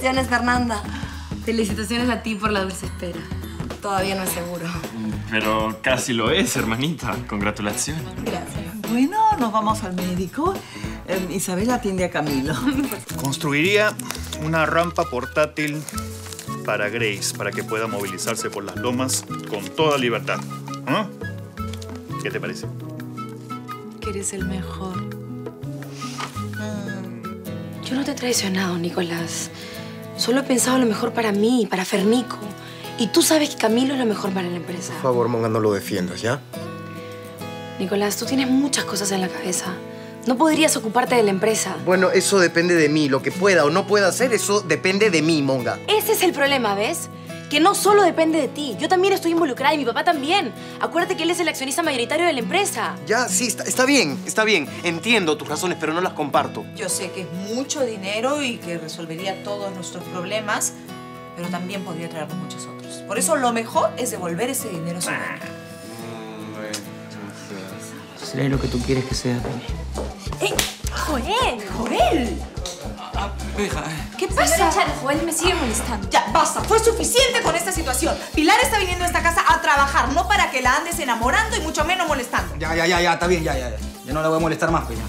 Felicitaciones, Fernanda. Felicitaciones a ti por la dulce espera. Todavía no es seguro. Pero casi lo es, hermanita. Congratulaciones. Gracias. Bueno, nos vamos al médico. Eh, Isabel atiende a Camilo. Construiría una rampa portátil para Grace, para que pueda movilizarse por las lomas con toda libertad. ¿Ah? ¿Qué te parece? Que eres el mejor. Yo no te he traicionado, Nicolás. Solo he pensado lo mejor para mí para Fernico. Y tú sabes que Camilo es lo mejor para la empresa. Por favor, Monga, no lo defiendas, ¿ya? Nicolás, tú tienes muchas cosas en la cabeza. No podrías ocuparte de la empresa. Bueno, eso depende de mí. Lo que pueda o no pueda hacer, eso depende de mí, Monga. Ese es el problema, ¿ves? Que no solo depende de ti. Yo también estoy involucrada y mi papá también. Acuérdate que él es el accionista mayoritario de la empresa. Ya, sí, está, está bien, está bien. Entiendo tus razones, pero no las comparto. Yo sé que es mucho dinero y que resolvería todos nuestros problemas, pero también podría traernos muchos otros. Por eso lo mejor es devolver ese dinero a su dueño. Seré lo que tú quieres que sea, Penny. ¡Ey! ¡Joel! ¡Joel! Hija, ¿Qué pasa? Joel me sigue molestando. Ya, basta. Fue suficiente con esta situación. Pilar está viniendo a esta casa a trabajar, no para que la andes enamorando y mucho menos molestando. ya, ya, ya, ya, está bien, ya, ya, ya. Ya no la voy a molestar más, pues ya.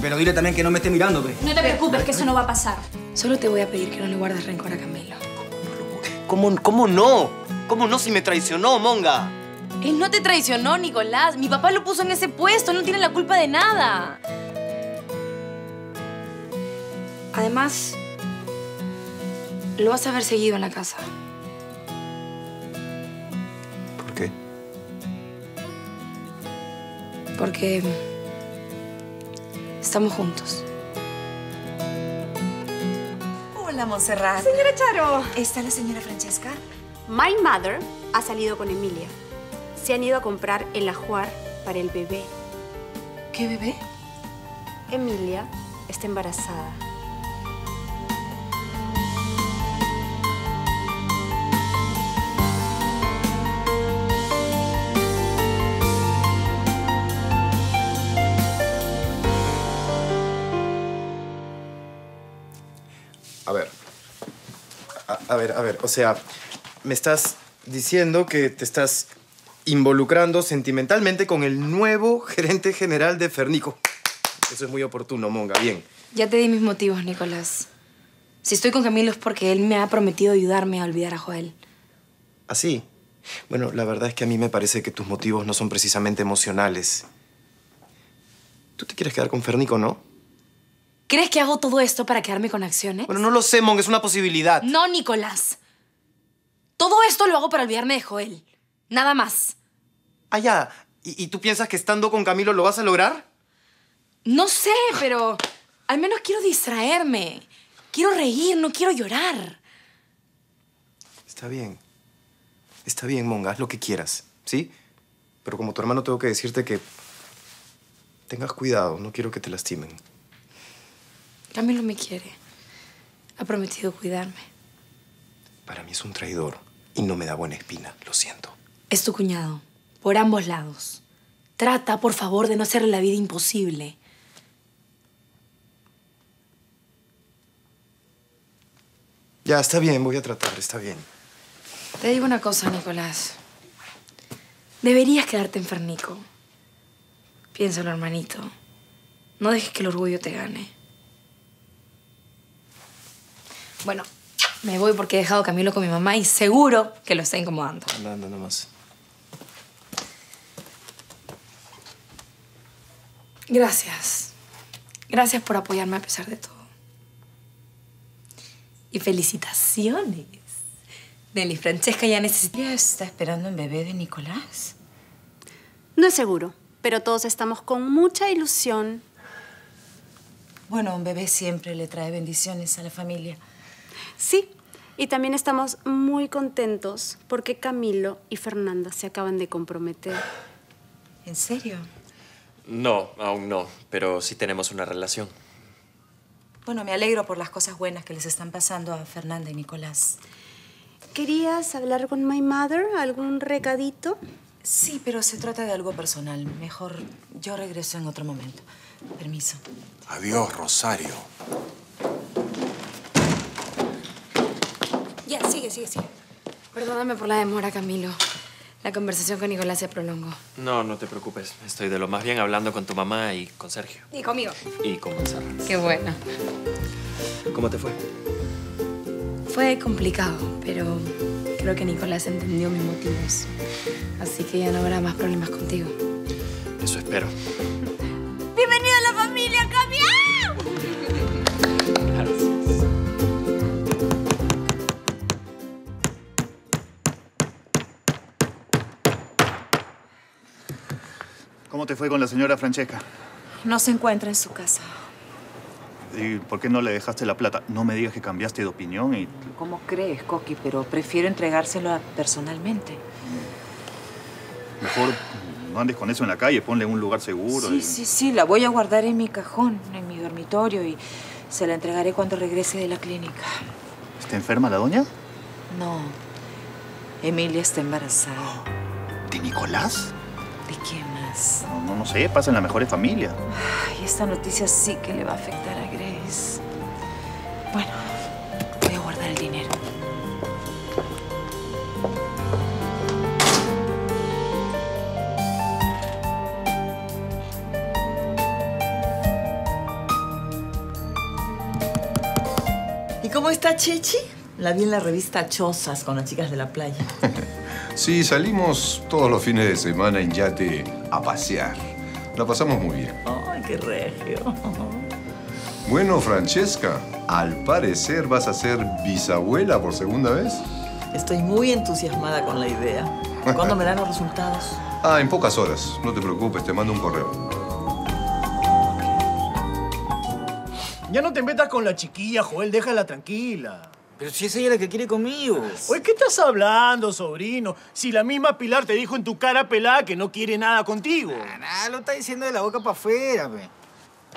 Pero dile también que no me esté mirando, pues. No te preocupes, que eso no va a pasar. Solo te voy a pedir que no le guardes rencor a Camilo. ¿Cómo, cómo no? ¿Cómo no si me traicionó, Monga? Él no te traicionó, Nicolás. Mi papá lo puso en ese puesto. Él no tiene la culpa de nada. Además, lo vas a ver seguido en la casa. ¿Por qué? Porque estamos juntos. Hola, Montserrat. Señora Charo. ¿Está la señora Francesca? My mother ha salido con Emilia. Se han ido a comprar el ajuar para el bebé. ¿Qué bebé? Emilia está embarazada. A, ver, a ver. O sea, me estás diciendo que te estás involucrando sentimentalmente con el nuevo gerente general de Fernico. Eso es muy oportuno, Monga. Bien. Ya te di mis motivos, Nicolás. Si estoy con Camilo es porque él me ha prometido ayudarme a olvidar a Joel. ¿Así? Bueno, la verdad es que a mí me parece que tus motivos no son precisamente emocionales. Tú te quieres quedar con Fernico, ¿no? ¿Crees que hago todo esto para quedarme con acciones? Bueno, no lo sé, Monga. Es una posibilidad. No, Nicolás. Todo esto lo hago para olvidarme de Joel. Nada más. Ah, ya. ¿Y, y tú piensas que estando con Camilo lo vas a lograr? No sé, pero al menos quiero distraerme. Quiero reír, no quiero llorar. Está bien. Está bien, Monga. Haz lo que quieras, ¿sí? Pero como tu hermano tengo que decirte que tengas cuidado. No quiero que te lastimen. Camilo me quiere. Ha prometido cuidarme. Para mí es un traidor y no me da buena espina. Lo siento. Es tu cuñado. Por ambos lados. Trata, por favor, de no hacerle la vida imposible. Ya, está bien. Voy a tratar. Está bien. Te digo una cosa, Nicolás. Deberías quedarte en Fernico. Piénsalo, hermanito. No dejes que el orgullo te gane. Bueno, me voy porque he dejado a Camilo con mi mamá y seguro que lo está incomodando. Anda, anda nomás. Gracias. Gracias por apoyarme a pesar de todo. Y felicitaciones. Nelly Francesca ya necesita... ¿Ya está esperando un bebé de Nicolás? No es seguro, pero todos estamos con mucha ilusión. Bueno, un bebé siempre le trae bendiciones a la familia. Sí, y también estamos muy contentos porque Camilo y Fernanda se acaban de comprometer. ¿En serio? No, aún no, pero sí tenemos una relación. Bueno, me alegro por las cosas buenas que les están pasando a Fernanda y Nicolás. ¿Querías hablar con my mother? ¿Algún recadito? Sí, pero se trata de algo personal. Mejor yo regreso en otro momento. Permiso. Adiós, Rosario. Sigue, sigue. Perdóname por la demora, Camilo. La conversación con Nicolás se prolongó. No, no te preocupes. Estoy de lo más bien hablando con tu mamá y con Sergio. Y conmigo. Y con Gonzalo. Qué bueno. ¿Cómo te fue? Fue complicado, pero creo que Nicolás entendió mis motivos. Así que ya no habrá más problemas contigo. Eso espero. ¡Bienvenido a la familia, Cami! ¿Cómo te fue con la señora Francesca? No se encuentra en su casa. ¿Y por qué no le dejaste la plata? No me digas que cambiaste de opinión y... ¿Cómo crees, Coqui? Pero prefiero entregárselo personalmente. Mejor no andes con eso en la calle, ponle en un lugar seguro. Sí, y- sí, sí, la voy a guardar en mi cajón, en mi dormitorio y se la entregaré cuando regrese de la clínica. ¿Está enferma la doña? No, Emilia está embarazada. ¿De Nicolás? ¿De quién no, no sé, pasa en las mejores familias. Ay, esta noticia sí que le va a afectar a Grace. Bueno, voy a guardar el dinero. ¿Y cómo está Chechi? La vi en la revista Chozas con las chicas de la playa. Sí, salimos todos los fines de semana en yate a pasear. La pasamos muy bien. Ay, qué regio. Bueno, Francesca, al parecer vas a ser bisabuela por segunda vez. Estoy muy entusiasmada con la idea. ¿Cuándo me dan los resultados? Ah, en pocas horas. No te preocupes, te mando un correo. Ya no te metas con la chiquilla, Joel, déjala tranquila. Pero si es ella la que quiere conmigo. Oye, ¿qué estás hablando, sobrino? Si la misma Pilar te dijo en tu cara pelada que no quiere nada contigo. Ah, lo está diciendo de la boca para afuera, pe.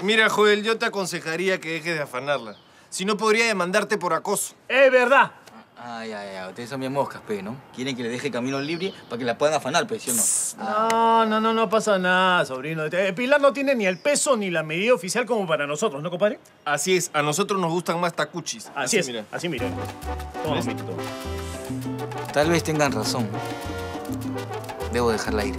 Mira, Joel, yo te aconsejaría que dejes de afanarla. Si no, podría demandarte por acoso. Es verdad. Ay, ay, ay. Ustedes son bien moscas, pe, ¿no? Quieren que le deje camino libre para que la puedan afanar, pe, ¿sí o no? No, no, no, no pasa nada, sobrino. Eh, Pilar no tiene ni el peso ni la medida oficial como para nosotros, ¿no, compadre? Así es, a nosotros nos gustan más tacuchis. Así, es, mira. así mira. Tal vez tengan razón. Debo dejarla ir.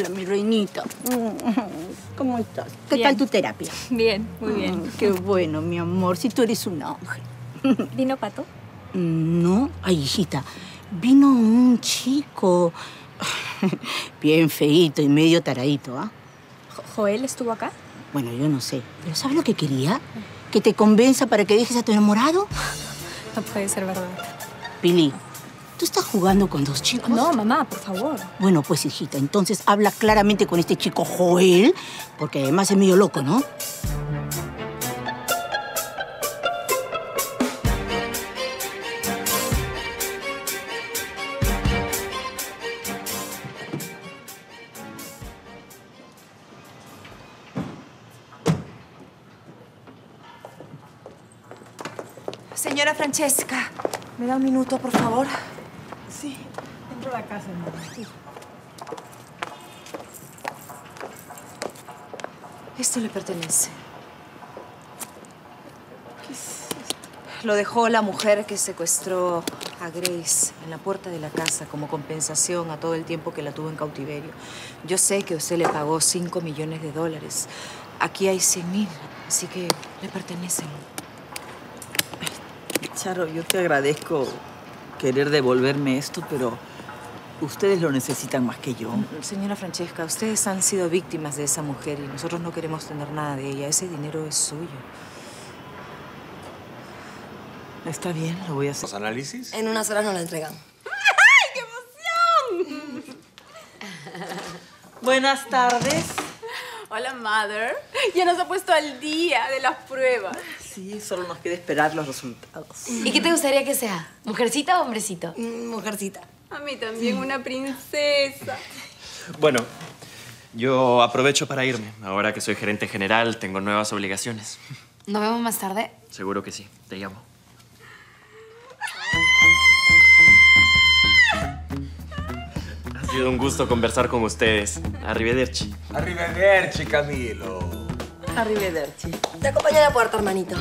Hola, mi reinita. ¿Cómo estás? ¿Qué Bien. tal tu terapia? Bien, muy bien. Mm, Qué bueno, mi amor, si tú eres un ángel. ¿Vino Pato? Mm, No, ay, hijita, vino un chico bien feíto y medio taradito, ¿ah? Jo- ¿Joel estuvo acá? Bueno, yo no sé, pero ¿sabes lo que quería? ¿Que te convenza para que dejes a tu enamorado? No puede ser verdad. Pili, ¿tú estás jugando con dos chicos? No, mamá, por favor. Bueno, pues hijita, entonces habla claramente con este chico Joel, porque además es medio loco, ¿no? Señora Francesca, ¿me da un minuto, por favor? A la casa. Esto le pertenece. Lo dejó la mujer que secuestró a Grace en la puerta de la casa como compensación a todo el tiempo que la tuvo en cautiverio. Yo sé que usted le pagó 5 millones de dólares. Aquí hay 100 mil, así que le pertenecen. Charo, yo te agradezco querer devolverme esto, pero Ustedes lo necesitan más que yo. Señora Francesca, ustedes han sido víctimas de esa mujer y nosotros no queremos tener nada de ella. Ese dinero es suyo. Está bien, lo voy a hacer. ¿Los análisis? En unas horas nos la entregan. ¡Ay, qué emoción! Buenas tardes. Hola, Mother. Ya nos ha puesto al día de las pruebas. Sí, solo nos queda esperar los resultados. ¿Y qué te gustaría que sea? ¿Mujercita o hombrecito? Mm, Mujercita. A mí también, una princesa. Bueno, yo aprovecho para irme. Ahora que soy gerente general, tengo nuevas obligaciones. ¿Nos vemos más tarde? Seguro que sí. Te llamo. Ha sido un gusto conversar con ustedes. Arrivederci. Arrivederci, Camilo. Arrivederci. Te acompaño a la puerta, hermanito.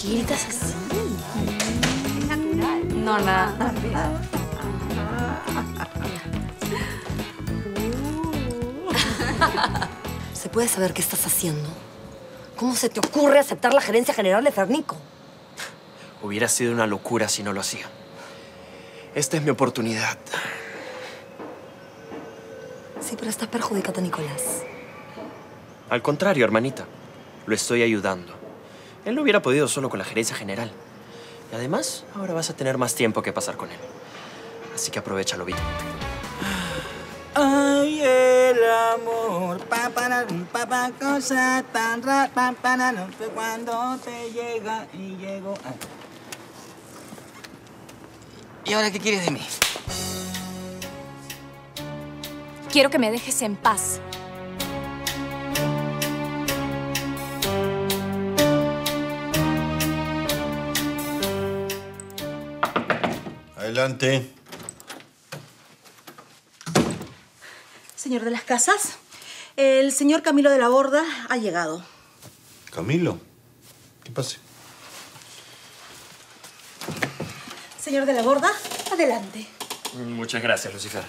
Qué gritas así? Es natural. No, nada. ¿Se puede saber qué estás haciendo? ¿Cómo se te ocurre aceptar la gerencia general de Fernico? Hubiera sido una locura si no lo hacía. Esta es mi oportunidad. Sí, pero estás perjudicando a Nicolás. Al contrario, hermanita. Lo estoy ayudando. Él no hubiera podido solo con la gerencia general. Y además, ahora vas a tener más tiempo que pasar con él. Así que aprovechalo bien. Ay, el amor, papá, papá, cosa tan rara, papá, no sé cuándo te llega y llego. a- ¿Y ahora qué quieres de mí? Quiero que me dejes en paz. Adelante. Señor de las casas, el señor Camilo de la Borda ha llegado. Camilo. ¿Qué pasa? Señor de la Borda, adelante. Muchas gracias, Lucifer.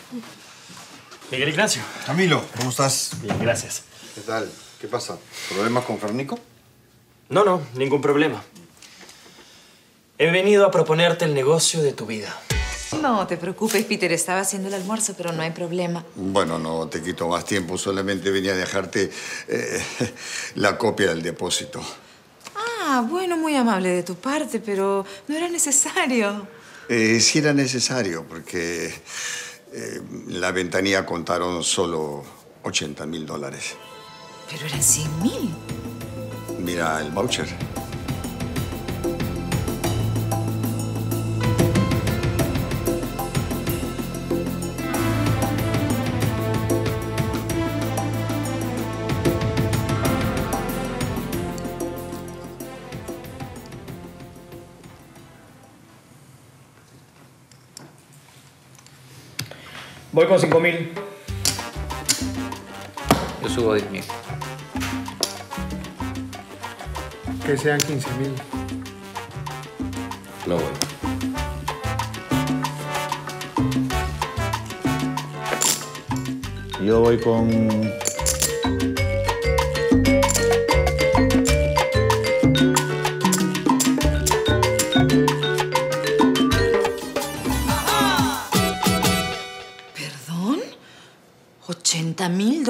Miguel Ignacio. Camilo, ¿cómo estás? Bien, gracias. ¿Qué tal? ¿Qué pasa? ¿Problemas con Fernico? No, no, ningún problema. He venido a proponerte el negocio de tu vida. No te preocupes, Peter. Estaba haciendo el almuerzo, pero no hay problema. Bueno, no te quito más tiempo. Solamente venía a dejarte eh, la copia del depósito. Ah, bueno, muy amable de tu parte, pero no era necesario. Eh, sí era necesario, porque eh, la ventanilla contaron solo 80 mil dólares. Pero eran 100 mil. Mira el voucher. Con 5 mil. Yo subo 10 mil. Que sean 15 mil. No voy. Yo voy con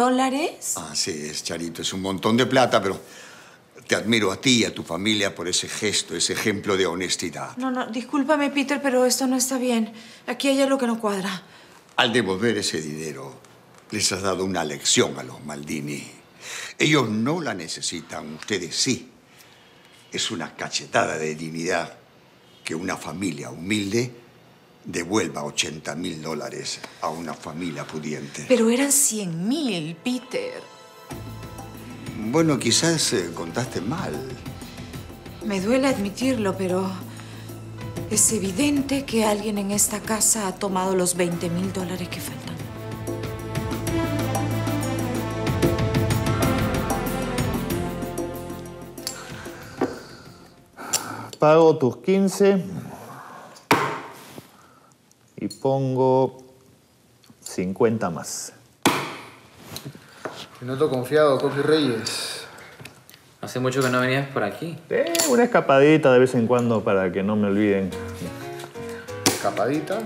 dólares? Así es, Charito. Es un montón de plata, pero te admiro a ti y a tu familia por ese gesto, ese ejemplo de honestidad. No, no, discúlpame, Peter, pero esto no está bien. Aquí hay algo que no cuadra. Al devolver ese dinero, les has dado una lección a los Maldini. Ellos no la necesitan, ustedes sí. Es una cachetada de dignidad que una familia humilde devuelva 80 mil dólares a una familia pudiente. Pero eran 100 mil, Peter. Bueno, quizás eh, contaste mal. Me duele admitirlo, pero es evidente que alguien en esta casa ha tomado los 20 mil dólares que faltan. pago tus 15 y pongo 50 más. Me noto confiado, Coqui Reyes. Hace mucho que no venías por aquí. Eh, una escapadita de vez en cuando para que no me olviden. ¿Escapadita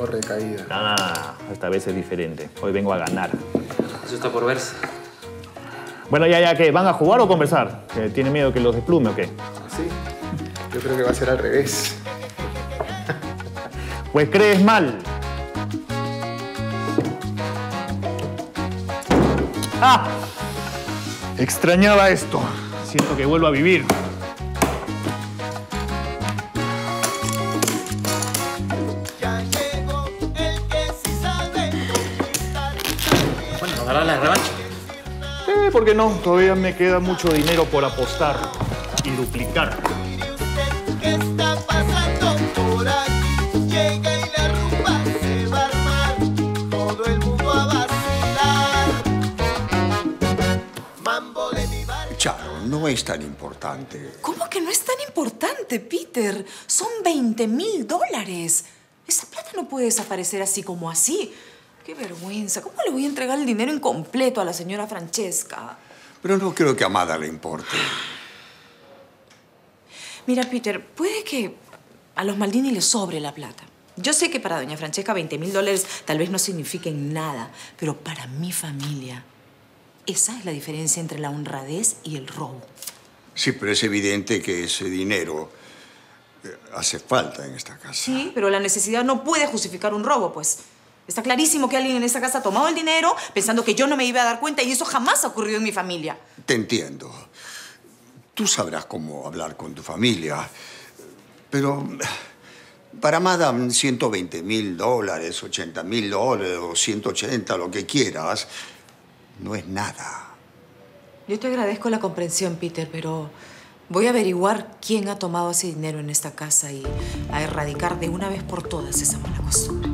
o recaída? Ah, esta vez es diferente. Hoy vengo a ganar. Eso está por verse. Bueno, ya, ya, ¿qué? ¿Van a jugar o conversar? ¿Que ¿Tiene miedo que los desplume o qué? Sí, yo creo que va a ser al revés. Pues crees mal. ¡Ah! Extrañaba esto. Siento que vuelvo a vivir. Bueno, ahora la revancha. Eh, ¿por qué no? Todavía me queda mucho dinero por apostar y duplicar. No es tan importante. ¿Cómo que no es tan importante, Peter? Son 20 mil dólares. Esa plata no puede desaparecer así como así. Qué vergüenza. ¿Cómo le voy a entregar el dinero incompleto a la señora Francesca? Pero no creo que a Amada le importe. Mira, Peter, puede que a los Maldini les sobre la plata. Yo sé que para doña Francesca 20 mil dólares tal vez no signifiquen nada, pero para mi familia, esa es la diferencia entre la honradez y el robo. Sí, pero es evidente que ese dinero eh, hace falta en esta casa. Sí, pero la necesidad no puede justificar un robo, pues. Está clarísimo que alguien en esa casa ha tomado el dinero pensando que yo no me iba a dar cuenta y eso jamás ha ocurrido en mi familia. Te entiendo. Tú sabrás cómo hablar con tu familia. Pero para Madame, 120 mil dólares, 80 mil dólares o 180, lo que quieras, no es nada. Yo te agradezco la comprensión, Peter, pero voy a averiguar quién ha tomado ese dinero en esta casa y a erradicar de una vez por todas esa mala costumbre.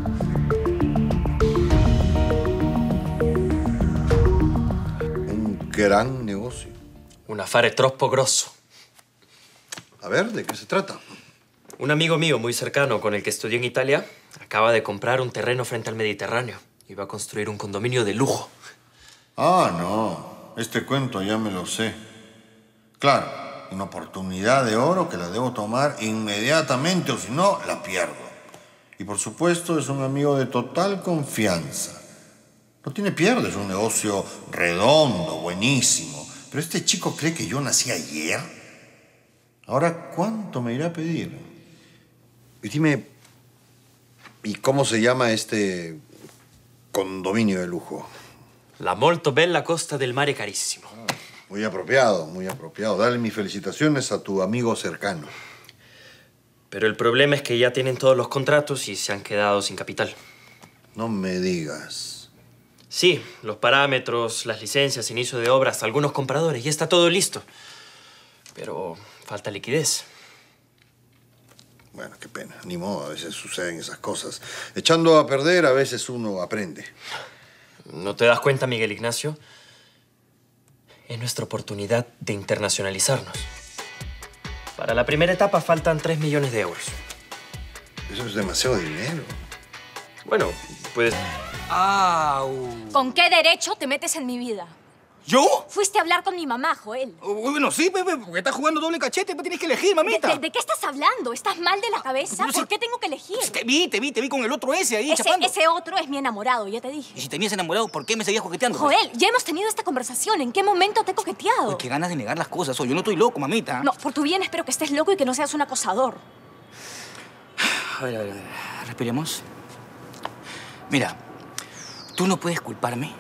Un gran negocio. Un affare troppo grosso. A ver, ¿de qué se trata? Un amigo mío muy cercano con el que estudió en Italia acaba de comprar un terreno frente al Mediterráneo y va a construir un condominio de lujo. Ah, no. Este cuento ya me lo sé. Claro, una oportunidad de oro que la debo tomar inmediatamente o si no, la pierdo. Y por supuesto es un amigo de total confianza. No tiene pierde, es un negocio redondo, buenísimo. Pero este chico cree que yo nací ayer. Ahora, ¿cuánto me irá a pedir? Y dime, ¿y cómo se llama este condominio de lujo? La molto bella costa del mare carissimo. Muy apropiado, muy apropiado. Dale mis felicitaciones a tu amigo cercano. Pero el problema es que ya tienen todos los contratos y se han quedado sin capital. No me digas. Sí, los parámetros, las licencias, inicio de obras, algunos compradores, ya está todo listo. Pero falta liquidez. Bueno, qué pena. Ni modo, a veces suceden esas cosas. Echando a perder, a veces uno aprende. ¿No te das cuenta, Miguel Ignacio? Es nuestra oportunidad de internacionalizarnos. Para la primera etapa faltan 3 millones de euros. Eso es demasiado dinero. Bueno, pues... ¿Con qué derecho te metes en mi vida? ¿Yo? Fuiste a hablar con mi mamá, Joel. Bueno, sí, Pepe, porque estás jugando doble cachete, pues tienes que elegir, ¿De, mamita. de- de qué estás hablando? ¿Estás mal de la cabeza? Pero si- ¿Por qué tengo que elegir? Te vi, te vi, te vi con el otro ese ahí Ese, chapando. ese otro es mi enamorado, ya te dije. Y si te habías enamorado, ¿por qué me seguías coqueteando? pues? Joel, ya hemos tenido esta conversación. ¿En qué momento te he coqueteado? Uy, qué ganas de negar las cosas. Oye, yo no estoy loco, mamita. No, por tu bien espero que estés loco y que no seas un acosador. A ver, a ver, a ver. Respiremos. Mira, tú no puedes culparme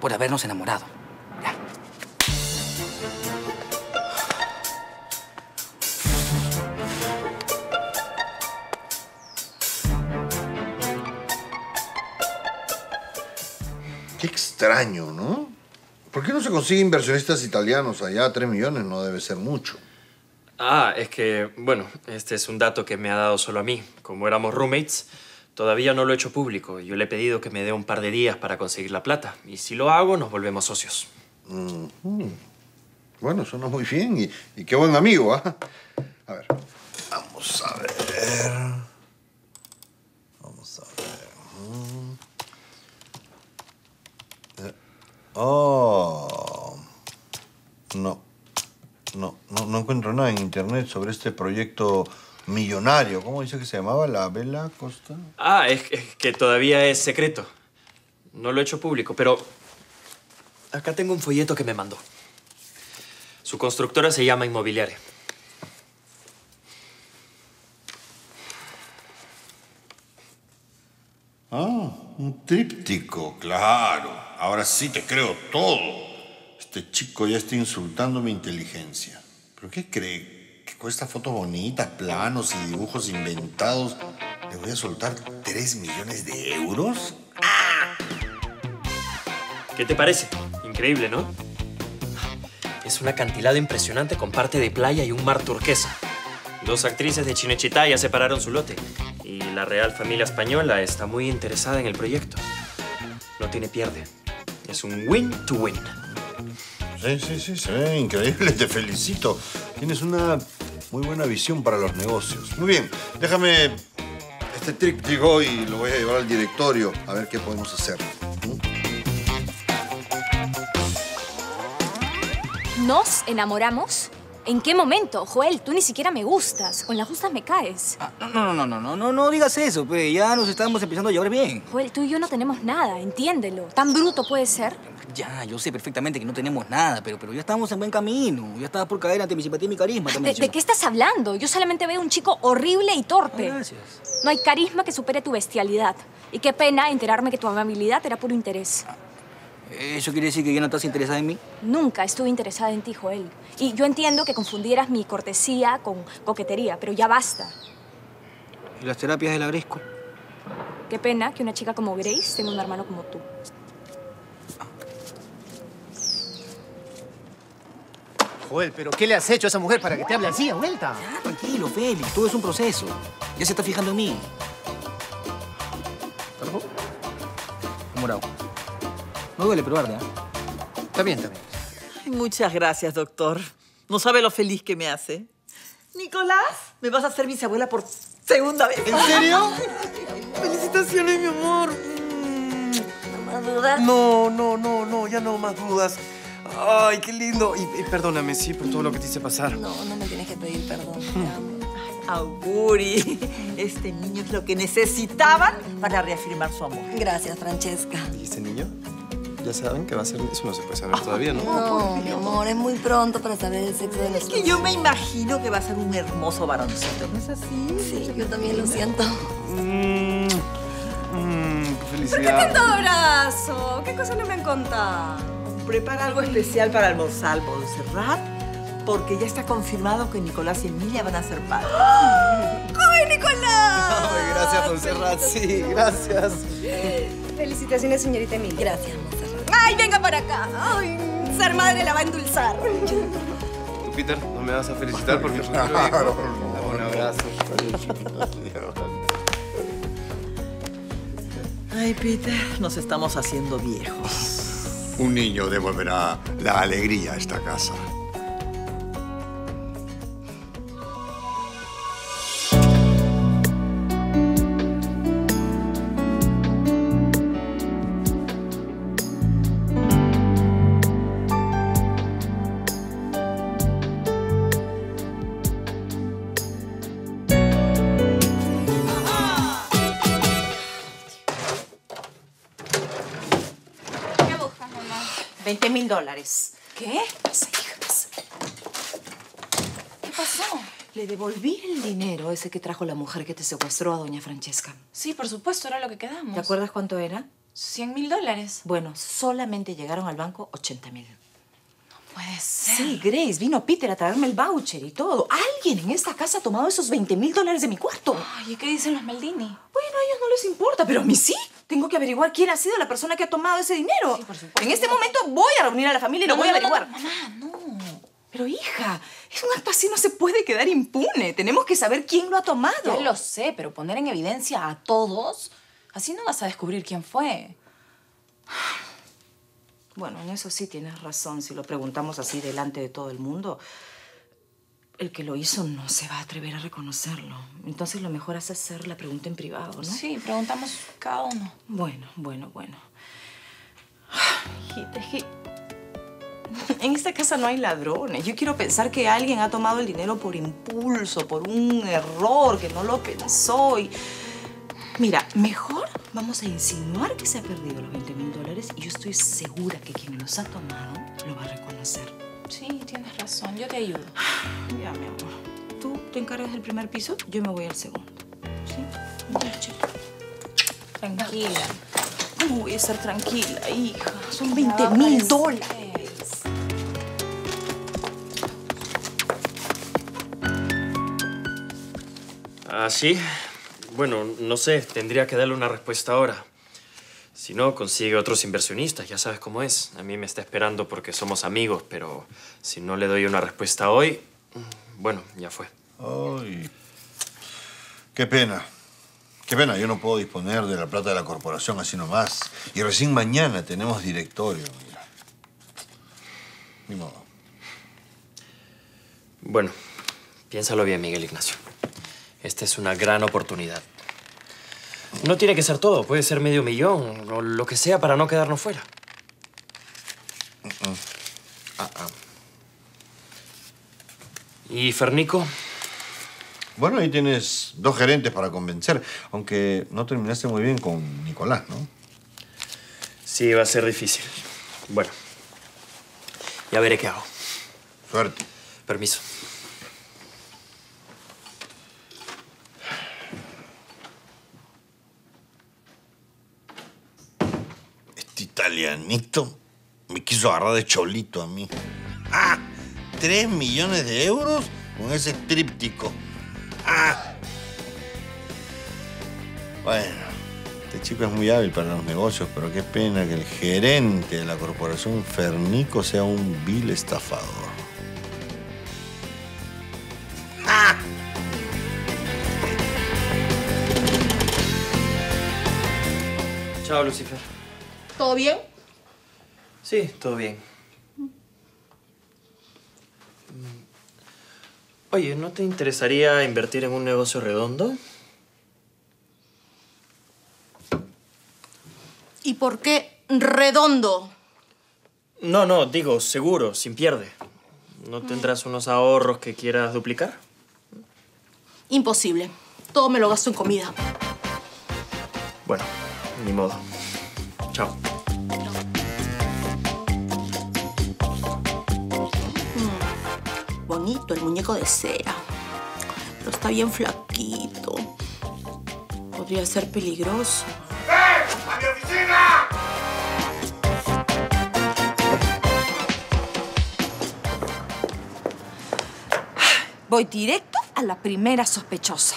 por habernos enamorado. Extraño, ¿no? ¿Por qué no se consigue inversionistas italianos allá? Tres millones no debe ser mucho. Ah, es que, bueno, este es un dato que me ha dado solo a mí. Como éramos roommates, todavía no lo he hecho público. Yo le he pedido que me dé un par de días para conseguir la plata. Y si lo hago, nos volvemos socios. Bueno, suena muy bien y, y qué buen amigo, ¿ah? A ver, vamos a ver. Vamos a ver. Mm. Eh, Oh. No. no, no, encuentro nada en internet sobre este proyecto millonario. ¿Cómo dice que se llamaba? ¿La Vela Costa? Ah, es, es que todavía es secreto. No lo he hecho público, pero acá tengo un folleto que me mandó. Su constructora se llama Inmobiliaria. Ah, un tríptico, claro. Ahora sí te creo todo. Este chico ya está insultando mi inteligencia. ¿Pero qué cree? ¿Que con estas fotos bonitas, planos y dibujos inventados le voy a soltar 3 millones de euros? ¿Qué te parece? Increíble, ¿no? Es un acantilado impresionante con parte de playa y un mar turquesa. Dos actrices de Chinechita ya separaron su lote. Y la Real Familia Española está muy interesada en el proyecto. No tiene pierde. Es un win to win. Sí, sí, sí, se ve increíble. Te felicito. Tienes una muy buena visión para los negocios. Muy bien, déjame este tríptico y lo voy a llevar al directorio a ver qué podemos hacer. ¿Nos enamoramos? ¿En qué momento? Joel, tú ni siquiera me gustas. Con las justas me caes. No, no, no, no, no, no, no digas eso, pues ya nos estamos empezando a llevar bien. Joel, tú y yo no tenemos nada, entiéndelo. ¿Tan bruto puede ser? Ya, yo sé perfectamente que no tenemos nada, pero, pero ya estamos en buen camino. Ya estabas por caer ante mi simpatía y mi carisma. ¿De, qué estás hablando? Yo solamente veo un chico horrible y torpe. Gracias. No hay carisma que supere tu bestialidad. Y qué pena enterarme que tu amabilidad era puro interés. ¿Eso quiere decir que ya no estás interesada en mí? Nunca estuve interesada en ti, Joel. Y yo entiendo que confundieras mi cortesía con coquetería, pero ya basta. ¿Y las terapias del agresco? Qué pena que una chica como Grace tenga un hermano como tú. Joel, ¿pero qué le has hecho a esa mujer para que te hable así, a vuelta? Ya, tranquilo, Félix. Todo es un proceso. Ya se está fijando en mí. ¿Rojo? Morado. No duele, pero arde, ¿ah? Está bien, está bien. Ay, muchas gracias, doctor. No sabe lo feliz que me hace. Nicolás, me vas a hacer bisabuela por segunda vez. ¿En serio? Felicitaciones, mi amor. ¿No más dudas? No, no, no, no, ya no más dudas. Ay, qué lindo. Y, y perdóname, sí, por todo lo que te hice pasar. No, no me tienes que pedir perdón. Auguri, este niño es lo que necesitaban para reafirmar su amor. Gracias, Francesca. ¿Y este niño? Ya saben que va a ser... Eso no se puede saber todavía, ¿no? No, mi amor, es muy pronto para saber el sexo de Es nuestros que yo me imagino que va a ser un hermoso varoncito, ¿no es así? Sí, yo también lo siento. Mmm, qué ¡Qué felicidad. abrazo! ¿Qué cosas no me han contado? Prepara algo especial para almorzar, Montserrat, porque ya está confirmado que Nicolás y Emilia van a ser padres. ¡Ay, Nicolás! Ay, gracias, Montserrat. Sí, gracias. Felicitaciones, señorita Emilia. Gracias, Montserrat. ¡Ay, venga para acá! ¡Ay, ser madre la va a endulzar! ¿Tú, Peter, no me vas a felicitar por mi futuro hijo? Claro. Dame un abrazo. Ay, Peter, nos estamos haciendo viejos. Un niño devolverá la alegría a esta casa. 20 mil dólares. ¿Qué? ¿Qué pasó? Le devolví el dinero ese que trajo la mujer que te secuestró a doña Francesca. Sí, por supuesto, era lo que quedamos. ¿Te acuerdas cuánto era? 100 mil dólares. Bueno, solamente llegaron al banco 80 mil. Puede ser. Sí, Grace, vino Peter a traerme el voucher y todo. Alguien en esta casa ha tomado esos 20 mil dólares de mi cuarto. Ay, ¿y qué dicen los Maldini? Bueno, a ellos no les importa, pero a mí sí. Tengo que averiguar quién ha sido la persona que ha tomado ese dinero. En este momento voy a reunir a la familia y lo No, voy a no, no, averiguar. mamá, no. Pero hija, es un acto así no se puede quedar impune. Tenemos que saber quién lo ha tomado. Ya lo sé, pero poner en evidencia a todos, así no vas a descubrir quién fue. Bueno, en eso sí tienes razón. Si lo preguntamos así delante de todo el mundo, el que lo hizo no se va a atrever a reconocerlo. Entonces lo mejor es hacer la pregunta en privado, ¿no? Sí, preguntamos cada uno. Bueno, bueno, bueno. Hijita, es que En esta casa no hay ladrones. Yo quiero pensar que alguien ha tomado el dinero por impulso, por un error, que no lo pensó y... Mira, mejor vamos a insinuar que se ha perdido los 20 mil dólares y yo estoy segura que quien los ha tomado lo va a reconocer. Sí, tienes razón. Yo te ayudo. Ya, mi amor. Tú te encargas del primer piso, yo me voy al segundo. ¿Sí? Tranquila. ¿Cómo voy a estar tranquila, hija? Son 20 mil dólares. ¿Ah, sí? Bueno, no sé, tendría que darle una respuesta ahora. Si no, consigue otros inversionistas, ya sabes cómo es. A mí me está esperando porque somos amigos, pero si no le doy una respuesta hoy, bueno, ya fue. Ay, qué pena. Qué pena, yo no puedo disponer de la plata de la corporación así nomás. Y recién mañana tenemos directorio, mira. Ni modo. Bueno, piénsalo bien, Miguel Ignacio. Esta es una gran oportunidad. No tiene que ser todo, puede ser medio millón o lo que sea para no quedarnos fuera. Ah, ah. ¿Y Fernico? Bueno, ahí tienes dos gerentes para convencer, aunque no terminaste muy bien con Nicolás, ¿no? Sí, va a ser difícil. Bueno, ya veré qué hago. Suerte. Permiso. Este me quiso agarrar de cholito a mí. ¡Ah! ¿Tres millones de euros con ese tríptico? ¡Ah! Bueno, este chico es muy hábil para los negocios, pero qué pena que el gerente de la corporación Fernico sea un vil estafador. Chao, Lucifer. ¿Todo bien? Sí, todo bien. Mm. Oye, ¿no te interesaría invertir en un negocio redondo? ¿Y por qué redondo? No, no, digo, seguro, sin pierde. ¿No tendrás unos ahorros que quieras duplicar? Imposible. Todo me lo gasto en comida. Bueno, ni modo. El muñeco de cera. Pero está bien flaquito. Podría ser peligroso. ¡A mi oficina! Voy directo a la primera sospechosa.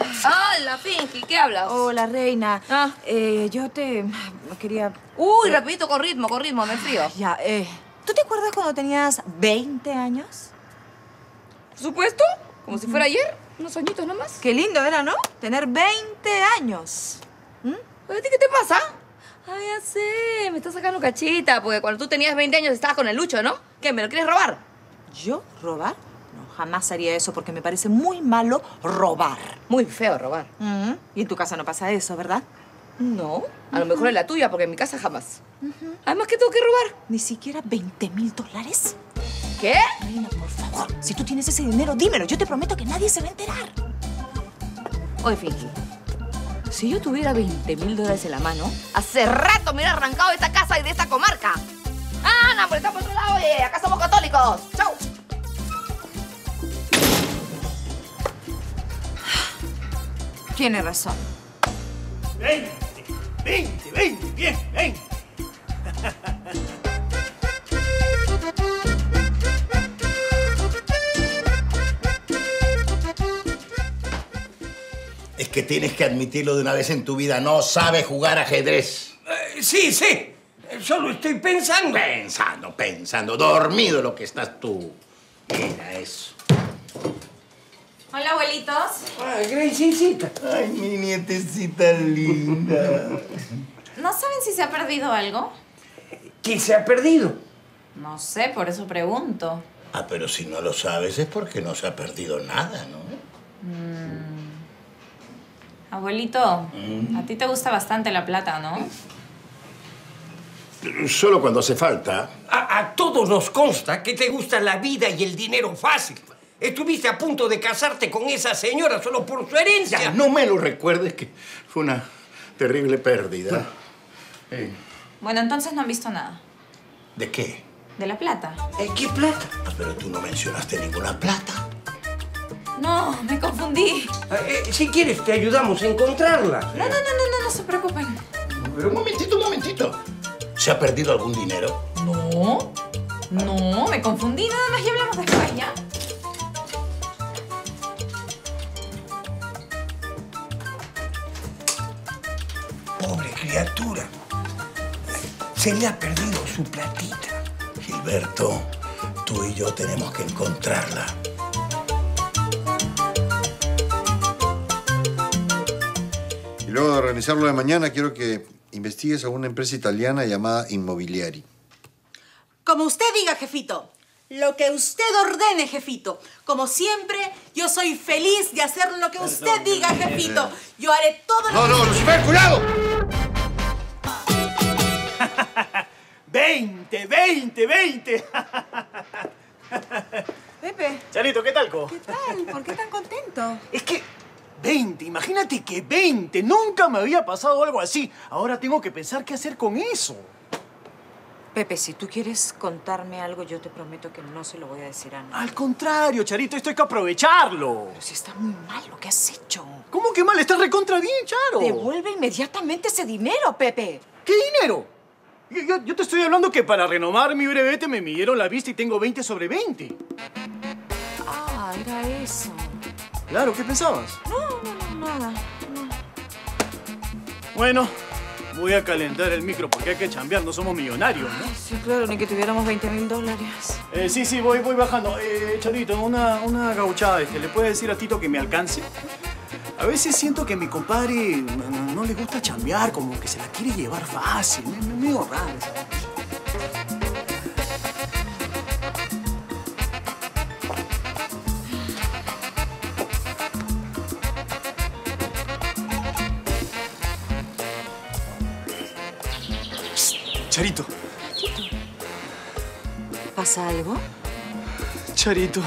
Ejercicios. ¡Hola, Pinky! ¿Qué hablas? Hola, reina. Eh, yo te quería... Uy, rapidito, con ritmo, con ritmo, me frío. Ya, eh... ¿Tú te acuerdas cuando tenías 20 años? Por supuesto. Como si fuera ayer. Unos añitos nomás. Qué lindo era, ¿no? Tener 20 años. ¿A ti qué te pasa? Ay, ya sé. Me estás sacando cachita. Porque cuando tú tenías 20 años estabas con el Lucho, ¿no? ¿Qué, me lo quieres robar? ¿Yo? ¿Robar? Jamás haría eso porque me parece muy malo robar. Muy feo robar. Y en tu casa no pasa eso, ¿verdad? No. A lo mejor en la tuya, porque en mi casa jamás. Además, ¿qué tengo que robar? ¿Ni siquiera 20 mil dólares? ¿Qué? Reina, por favor. Si tú tienes ese dinero, dímelo. Yo te prometo que nadie se va a enterar. Oye, Finky. Si yo tuviera 20 mil dólares en la mano, hace rato me hubiera arrancado de esta casa y de esta comarca. Ah, no, pero estamos por otro lado, oye. Acá somos católicos. Chau. Tiene razón. 20, 20, 20, bien, 20. Es que tienes que admitirlo de una vez en tu vida. No sabes jugar ajedrez. Eh, sí, sí. Solo estoy pensando. Pensando, pensando. Dormido lo que estás tú. Mira eso. Hola, abuelitos. Ay, Graciencita. Ay, mi nietecita linda. ¿No saben si se ha perdido algo? ¿Qué se ha perdido? No sé, por eso pregunto. Ah, pero si no lo sabes es porque no se ha perdido nada, ¿no? Mm. Abuelito, a ti te gusta bastante la plata, ¿no? Solo cuando hace falta. A, a todos nos consta que te gusta la vida y el dinero fácil. Estuviste a punto de casarte con esa señora solo por su herencia. Ya, no me lo recuerdes que fue una terrible pérdida. Eh, Bueno, entonces no han visto nada. ¿De qué? De la plata. ¿Qué plata? Pues, pero tú no mencionaste ninguna plata. No, me confundí. Eh, si quieres, te ayudamos a encontrarla. No, no, no, no, no, no se preocupen. Pero un momentito, un momentito. ¿Se ha perdido algún dinero? No, no, me confundí nada más y hablamos después, ¿ya? Criatura. Se le ha perdido su platita. Gilberto, tú y yo tenemos que encontrarla. Y luego de organizarlo de mañana, quiero que investigues a una empresa italiana llamada Immobiliari. Como usted diga, jefito. Lo que usted ordene, jefito. Como siempre, yo soy feliz de hacer lo que usted diga, jefito. Yo haré todo lo No, que... no, Lucifer, cuidado. 20, 20, 20. Pepe, Charito, ¿qué tal, co? ¿qué tal? ¿Por qué tan contento? Es que 20, imagínate que 20. Nunca me había pasado algo así. Ahora tengo que pensar qué hacer con eso. Pepe, si tú quieres contarme algo, yo te prometo que no se lo voy a decir a nadie. Al contrario, Charito, esto hay que aprovecharlo. Pero si está muy mal lo que has hecho. ¿Cómo que mal? Estás recontra bien, Charo. Devuelve inmediatamente ese dinero, Pepe. ¿Qué dinero? Yo, te estoy hablando que para renovar mi brevete me midieron la vista y tengo 20 sobre 20. Ah, era eso. Claro, ¿qué pensabas? No, no, no, nada. Bueno, voy a calentar el micro porque hay que chambear, no somos millonarios, ¿no? Sí, claro, ni que tuviéramos 20 mil dólares. Eh, sí, sí, voy, voy bajando. Eh, Charito, una, una gauchada, este, ¿le puede decir a Tito que me alcance? A veces siento que a mi compadre no, no- no le gusta chambear, como que se la quiere llevar fácil. Me, me, medio raro esa Charito, ¿Pasa algo? Charito,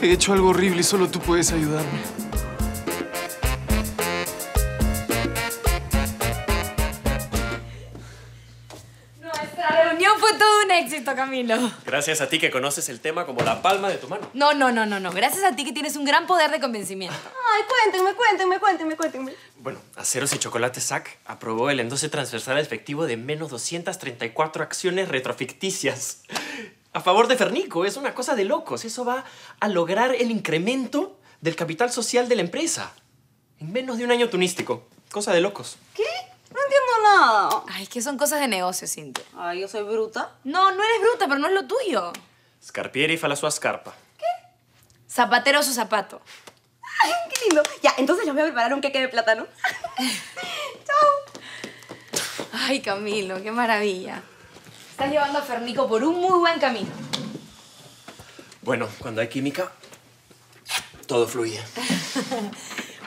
he hecho algo horrible y solo tú puedes ayudarme. Éxito, Camilo. Gracias a ti que conoces el tema como la palma de tu mano. No, no, no, no, no. Gracias a ti que tienes un gran poder de convencimiento. Ay, cuéntenme, cuéntenme, cuéntenme, cuéntenme. Bueno, Aceros y Chocolate SAC aprobó el endoce transversal efectivo de menos 234 acciones retroficticias. A favor de Fernico, es una cosa de locos. Eso va a lograr el incremento del capital social de la empresa. En menos de un año tunístico. Cosa de locos. ¿Qué? Nada. Ay, que son cosas de negocio, Cintia. Ay, yo soy bruta. No, no eres bruta, pero no es lo tuyo. Scarpieri fa la sua scarpa. Zapatero a su zapato. Ay, qué lindo. Ya, entonces les voy a preparar un queque de plátano. Ay, Camilo, qué maravilla. Estás llevando a Fernico por un muy buen camino. Bueno, cuando hay química, todo fluye.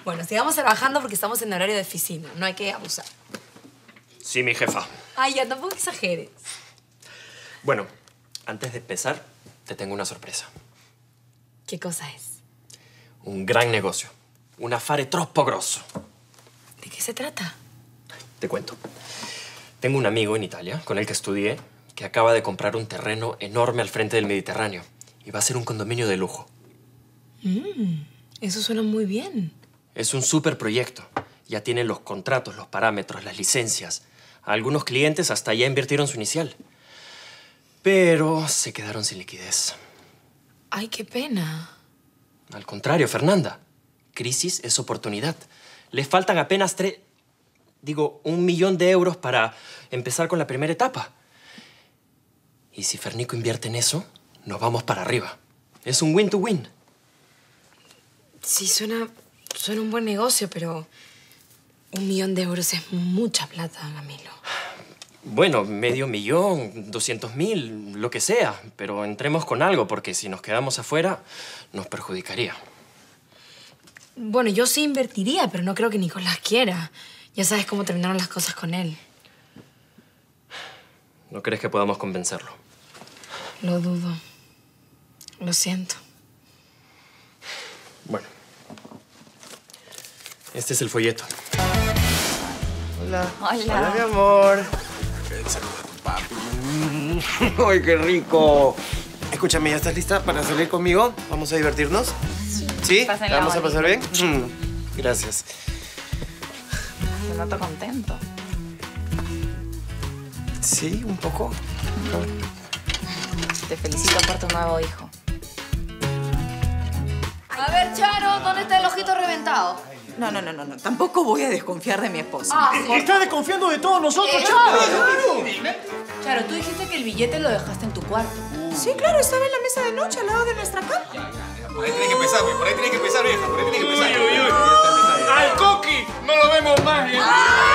Bueno, sigamos trabajando porque estamos en horario de oficina. No hay que abusar. Sí, mi jefa. Ay, ya, tampoco exageres. Bueno, antes de empezar, te tengo una sorpresa. ¿Qué cosa es? Un gran negocio. Un affare troppo grosso. ¿De qué se trata? Te cuento. Tengo un amigo en Italia con el que estudié que acaba de comprar un terreno enorme al frente del Mediterráneo y va a ser un condominio de lujo. Mm, eso suena muy bien. Es un super proyecto. Ya tienen los contratos, los parámetros, las licencias. Algunos clientes hasta ya invirtieron su inicial. Pero se quedaron sin liquidez. Ay, qué pena. Al contrario, Fernanda. Crisis es oportunidad. Les faltan apenas tres... Digo, un millón de euros para empezar con la primera etapa. Y si Fernico invierte en eso, nos vamos para arriba. Es un win-to-win. Sí, suena, suena un buen negocio, pero un millón de euros es mucha plata, Camilo. Bueno, medio millón, doscientos mil, lo que sea. Pero entremos con algo, porque si nos quedamos afuera, nos perjudicaría. Bueno, yo sí invertiría, pero no creo que Nicolás quiera. Ya sabes cómo terminaron las cosas con él. ¿No crees que podamos convencerlo? Lo dudo. Lo siento. Bueno. Este es el folleto. Hola. Hola. Hola, mi amor. ¡Ay, qué rico! Escúchame, ¿ya estás lista para salir conmigo? ¿Vamos a divertirnos? ¿Sí? Pásenla ¿La vamos a pasar bien? Gracias. Me noto contento. Sí, un poco. Te felicito por tu nuevo hijo. A ver, Charo, ¿dónde está el ojito reventado? No, no, no, no, no. Tampoco voy a desconfiar de mi esposo. Ah, Está desconfiando de todos nosotros, Eh, Charo. Claro, tú dijiste que el billete lo dejaste en tu cuarto. Sí, claro, estaba en la mesa de noche al lado de nuestra cama. Por ahí tiene que empezar, güey. Por ahí tiene que empezar, vieja. Por ahí tiene que empezar. Uy, uy, uy. Al Coqui no lo vemos más. ¿eh? ¡Ay,